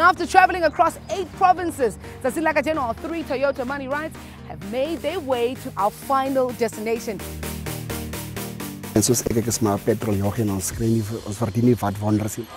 Now, after traveling across eight provinces, Zasilaka General, three Toyota money rides have made their way to our final destination. En soos ek ek is maar petrol joggie en ons kry nie ons verdien nie wat wonders nie.